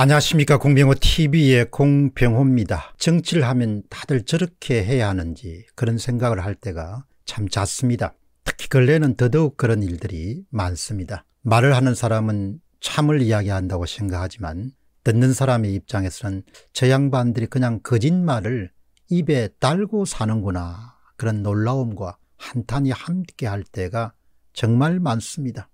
안녕하십니까 공병호 tv의 공병호입니다. 정치를 하면 다들 저렇게 해야 하는지 그런 생각을 할 때가 참 잦습니다. 특히 근래는 더더욱 그런 일들이 많습니다. 말을 하는 사람은 참을 이야기한다고 생각하지만 듣는 사람의 입장에서는 저 양반들이 그냥 거짓말을 입에 달고 사는구나 그런 놀라움과 한탄이 함께 할 때가 정말 많습니다.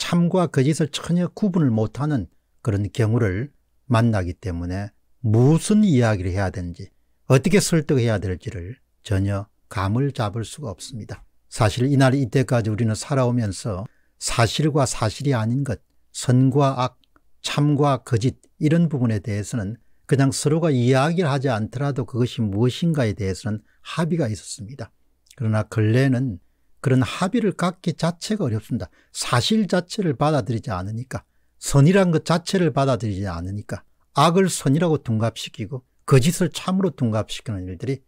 참과 거짓을 전혀 구분을 못하는 그런 경우를 만나기 때문에 무슨 이야기를 해야 되는지 어떻게 설득해야 될지를 전혀 감을 잡을 수가 없습니다. 사실 이날 이때까지 우리는 살아오면서 사실과 사실이 아닌 것, 선과 악, 참과 거짓 이런 부분에 대해서는 그냥 서로가 이야기를 하지 않더라도 그것이 무엇인가에 대해서는 합의가 있었습니다. 그러나 근래는 그런 합의를 갖기 자체가 어렵습니다. 사실 자체를 받아들이지 않으니까 선이란 것 자체를 받아들이지 않으니까 악을 선이라고 둔갑시키고 거짓을 참으로 둔갑시키는 일들이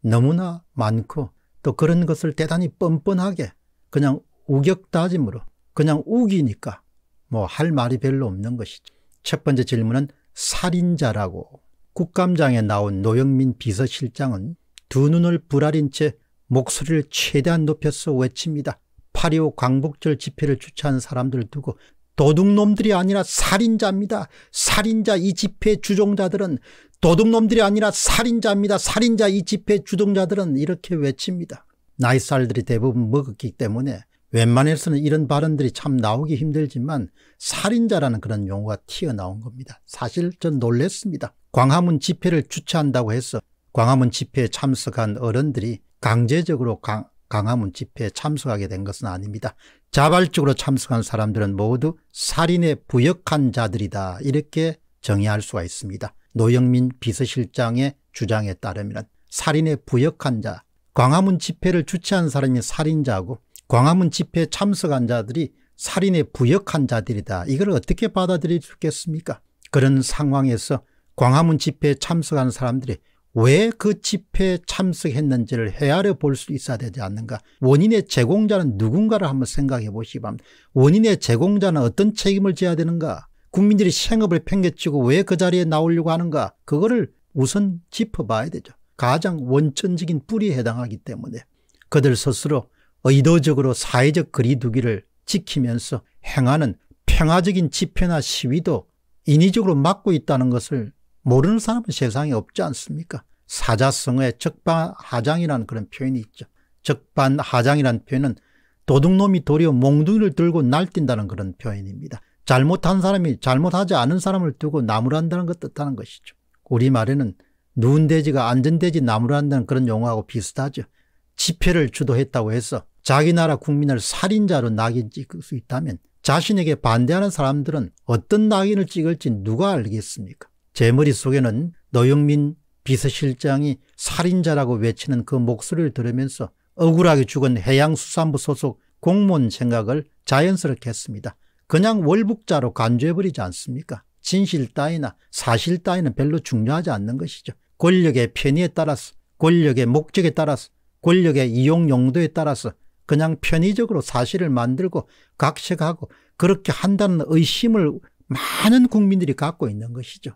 너무나 많고 또 그런 것을 대단히 뻔뻔하게 그냥 우격다짐으로 그냥 우기니까 뭐 할 말이 별로 없는 것이죠. 첫 번째 질문은 살인자라고 국감장에 나온 노영민 비서실장은 두 눈을 부라린 채 목소리를 최대한 높여서 외칩니다. 8.25 광복절 집회를 주최한 사람들을 두고 도둑놈들이 아니라 살인자입니다. 살인자 이 집회 주종자들은 도둑놈들이 아니라 살인자입니다. 살인자 이 집회 주동자들은 이렇게 외칩니다. 나이살들이 대부분 먹었기 때문에 웬만해서는 이런 발언들이 참 나오기 힘들지만 살인자라는 그런 용어가 튀어나온 겁니다. 사실 전 놀랬습니다. 광화문 집회를 주최한다고 해서 광화문 집회에 참석한 어른들이 강제적으로 강, 강화문 집회에 참석하게 된 것은 아닙니다. 자발적으로 참석한 사람들은 모두 살인에 부역한 자들이다 이렇게 정의할 수가 있습니다. 노영민 비서실장의 주장에 따르면 살인에 부역한 자, 광화문 집회를 주최한 사람이 살인자고 광화문 집회에 참석한 자들이 살인에 부역한 자들이다. 이걸 어떻게 받아들일 수 있겠습니까? 그런 상황에서 광화문 집회에 참석한 사람들이 왜 그 집회에 참석했는지를 헤아려 볼 수 있어야 되지 않는가 원인의 제공자는 누군가를 한번 생각해 보시기 바랍니다. 원인의 제공자는 어떤 책임을 져야 되는가 국민들이 생업을 팽개치고 왜 그 자리에 나오려고 하는가 그거를 우선 짚어봐야 되죠. 가장 원천적인 뿌리에 해당하기 때문에 그들 스스로 의도적으로 사회적 거리두기를 지키면서 행하는 평화적인 집회나 시위도 인위적으로 막고 있다는 것을 모르는 사람은 세상에 없지 않습니까? 사자성어에 적반하장이라는 그런 표현이 있죠. 적반하장이라는 표현은 도둑놈이 도리어 몽둥이를 들고 날뛴다는 그런 표현입니다. 잘못한 사람이 잘못하지 않은 사람을 두고 나무란다는 것 뜻하는 것이죠. 우리말에는 누운 돼지가 안전돼지 나무란다는 그런 용어하고 비슷하죠. 집회를 주도했다고 해서 자기 나라 국민을 살인자로 낙인 찍을 수 있다면 자신에게 반대하는 사람들은 어떤 낙인을 찍을지 누가 알겠습니까? 제 머릿속에는 노영민 비서실장이 살인자라고 외치는 그 목소리를 들으면서 억울하게 죽은 해양수산부 소속 공무원 생각을 자연스럽게 했습니다. 그냥 월북자로 간주해버리지 않습니까? 진실 따위나 사실 따위는 별로 중요하지 않는 것이죠. 권력의 편의에 따라서 권력의 목적에 따라서 권력의 이용 용도에 따라서 그냥 편의적으로 사실을 만들고 각색하고 그렇게 한다는 의심을 많은 국민들이 갖고 있는 것이죠.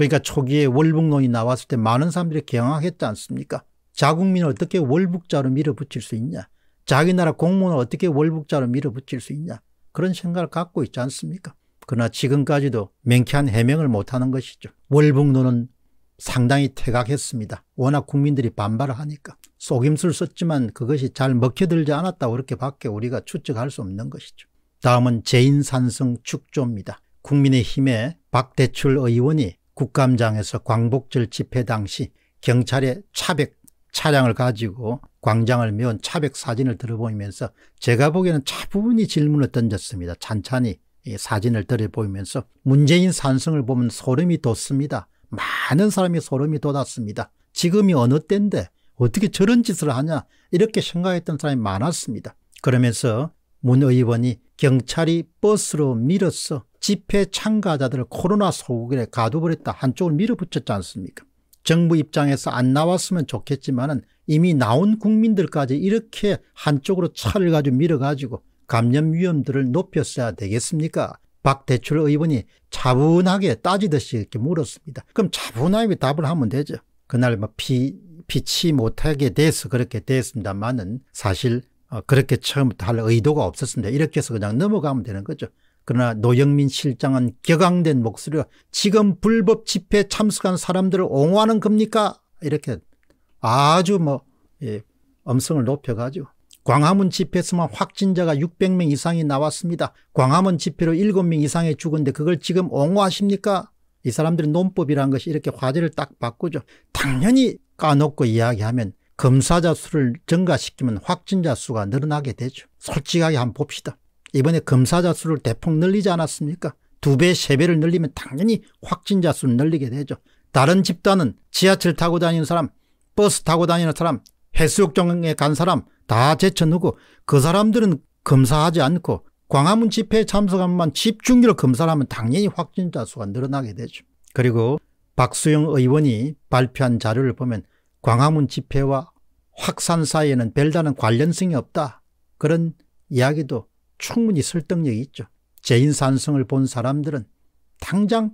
그러니까 초기에 월북론이 나왔을 때 많은 사람들이 경악했지 않습니까? 자국민을 어떻게 월북자로 밀어붙일 수 있냐? 자기 나라 공무원을 어떻게 월북자로 밀어붙일 수 있냐? 그런 생각을 갖고 있지 않습니까? 그러나 지금까지도 맹쾌한 해명을 못하는 것이죠. 월북론은 상당히 퇴각했습니다. 워낙 국민들이 반발을 하니까. 속임수를 썼지만 그것이 잘 먹혀들지 않았다고 그렇게 밖에 우리가 추측할 수 없는 것이죠. 다음은 재인산성 축조입니다. 국민의힘의 박대출 의원이 국감장에서 광복절 집회 당시 경찰의 차백 차량을 가지고 광장을 메운 차백 사진을 들어보이면서 제가 보기에는 차분히 질문을 던졌습니다. 찬찬히 사진을 들어보이면서 문재인 산성을 보면 소름이 돋습니다. 많은 사람이 소름이 돋았습니다. 지금이 어느 때인데 어떻게 저런 짓을 하냐 이렇게 생각했던 사람이 많았습니다. 그러면서 문 의원이 경찰이 버스로 밀어서 집회 참가자들을 코로나 소국에 가둬버렸다 한쪽을 밀어붙였지 않습니까 정부 입장에서 안 나왔으면 좋겠지만 이미 나온 국민들까지 이렇게 한쪽으로 차를 가지고 밀어가지고 감염 위험들을 높였어야 되겠습니까 박대출 의원이 차분하게 따지듯이 이렇게 물었습니다. 그럼 차분하게 답을 하면 되죠. 그날 뭐 피, 피치 못하게 돼서 그렇게 됐습니다만은 사실 어, 그렇게 처음부터 할 의도가 없었습니다. 이렇게 해서 그냥 넘어가면 되는 거죠. 그러나 노영민 실장은 격앙된 목소리로 지금 불법 집회 참석한 사람들을 옹호하는 겁니까? 이렇게 아주 뭐 예, 음성을 높여가지고 광화문 집회에서만 확진자가 600명 이상이 나왔습니다. 광화문 집회로 7명 이상이 죽었는데 그걸 지금 옹호하십니까? 이 사람들의 논법이라는 것이 이렇게 화제를 딱 바꾸죠. 당연히 까놓고 이야기하면 검사자 수를 증가시키면 확진자 수가 늘어나게 되죠. 솔직하게 한번 봅시다. 이번에 검사자 수를 대폭 늘리지 않았습니까? 두 배, 세 배를 늘리면 당연히 확진자 수를 늘리게 되죠. 다른 집단은 지하철 타고 다니는 사람, 버스 타고 다니는 사람, 해수욕장에 간 사람 다 제쳐놓고 그 사람들은 검사하지 않고 광화문 집회에 참석한만 집중적으로 검사를 하면 당연히 확진자 수가 늘어나게 되죠. 그리고 박수영 의원이 발표한 자료를 보면 광화문 집회와 확산 사이에는 별다른 관련성이 없다. 그런 이야기도 충분히 설득력이 있죠. 제인산성을 본 사람들은 당장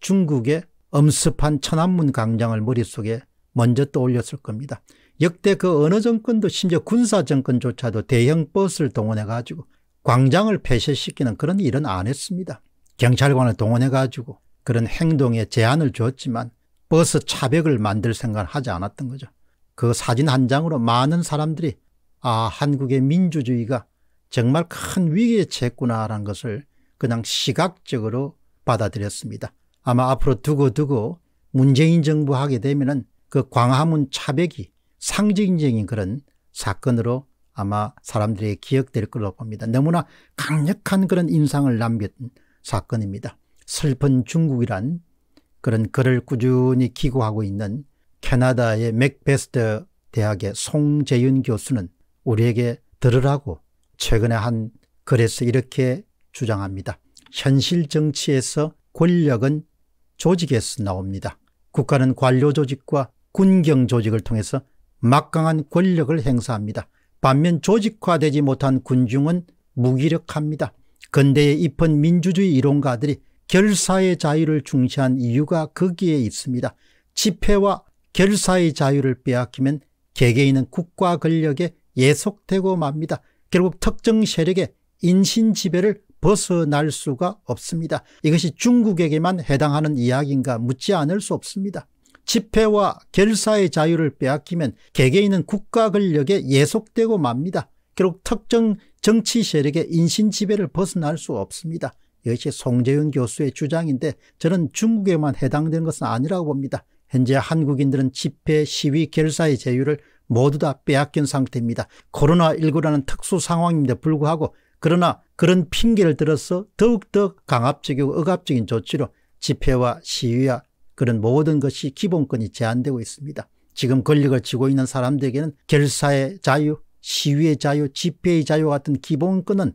중국의 엄습한 천안문 광장을 머릿속에 먼저 떠올렸을 겁니다. 역대 그 어느 정권도 심지어 군사 정권조차도 대형 버스를 동원해 가지고 광장을 폐쇄시키는 그런 일은 안 했습니다. 경찰관을 동원해 가지고 그런 행동에 제한을 줬지만 버스 차벽을 만들 생각을 하지 않았던 거죠. 그 사진 한 장으로 많은 사람들이 아 한국의 민주주의가 정말 큰 위기에 처했구나라는 것을 그냥 시각적으로 받아들였습니다. 아마 앞으로 두고두고 문재인 정부 하게 되면 은그 광화문 차벽이 상징적인 그런 사건으로 아마 사람들에게 기억될 걸로 봅니다. 너무나 강력한 그런 인상을 남겼던 사건입니다. 슬픈 중국이란 그런 글을 꾸준히 기고하고 있는 캐나다의 맥베스트 대학의 송재윤 교수는 우리에게 들으라고 최근에 한 글에서 이렇게 주장합니다. 현실 정치에서 권력은 조직에서 나옵니다. 국가는 관료 조직과 군경 조직을 통해서 막강한 권력을 행사합니다. 반면 조직화되지 못한 군중은 무기력합니다. 근대의 입헌 민주주의 이론가들이 결사의 자유를 중시한 이유가 거기에 있습니다. 집회와 결사의 자유를 빼앗기면 개개인은 국가 권력에 예속되고 맙니다. 결국 특정 세력의 인신지배를 벗어날 수가 없습니다. 이것이 중국에게만 해당하는 이야기인가 묻지 않을 수 없습니다. 집회와 결사의 자유를 빼앗기면 개개인은 국가 권력에 예속되고 맙니다. 결국 특정 정치 세력의 인신지배를 벗어날 수 없습니다. 이것이 송재윤 교수의 주장인데 저는 중국에만 해당되는 것은 아니라고 봅니다. 현재 한국인들은 집회, 시위, 결사의 자유를 모두 다 빼앗긴 상태입니다. 코로나19라는 특수 상황임에도 불구하고 그러나 그런 핑계를 들어서 더욱더 강압적이고 억압적인 조치로 집회와 시위와 그런 모든 것이 기본권이 제한되고 있습니다. 지금 권력을 쥐고 있는 사람들에게는 결사의 자유, 시위의 자유, 집회의 자유 같은 기본권은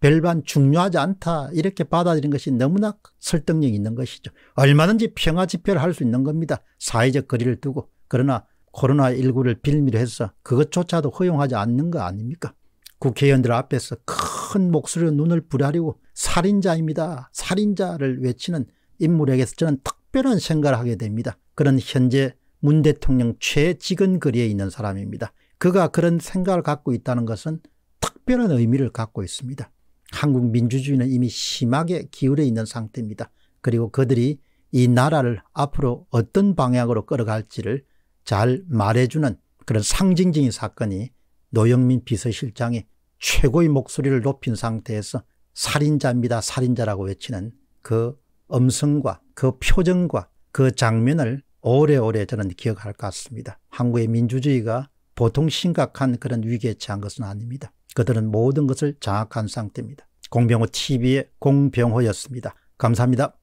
별반 중요하지 않다 이렇게 받아들인 것이 너무나 설득력 있는 것이죠. 얼마든지 평화 집회를 할 수 있는 겁니다. 사회적 거리를 두고 그러나 코로나19를 빌미로 해서 그것조차도 허용하지 않는 거 아닙니까? 국회의원들 앞에서 큰 목소리로 눈을 부라리고 살인자입니다. 살인자를 외치는 인물에게서 저는 특별한 생각을 하게 됩니다. 그런 현재 문 대통령 최지근 거리에 있는 사람입니다. 그가 그런 생각을 갖고 있다는 것은 특별한 의미를 갖고 있습니다. 한국 민주주의는 이미 심하게 기울어 있는 상태입니다. 그리고 그들이 이 나라를 앞으로 어떤 방향으로 끌어갈지를 잘 말해주는 그런 상징적인 사건이 노영민 비서실장이 최고의 목소리를 높인 상태에서 살인자입니다. 살인자라고 외치는 그 음성과 그 표정과 그 장면을 오래오래 저는 기억할 것 같습니다. 한국의 민주주의가 보통 심각한 그런 위기에 처한 것은 아닙니다. 그들은 모든 것을 장악한 상태입니다. 공병호 TV의 공병호였습니다. 감사합니다.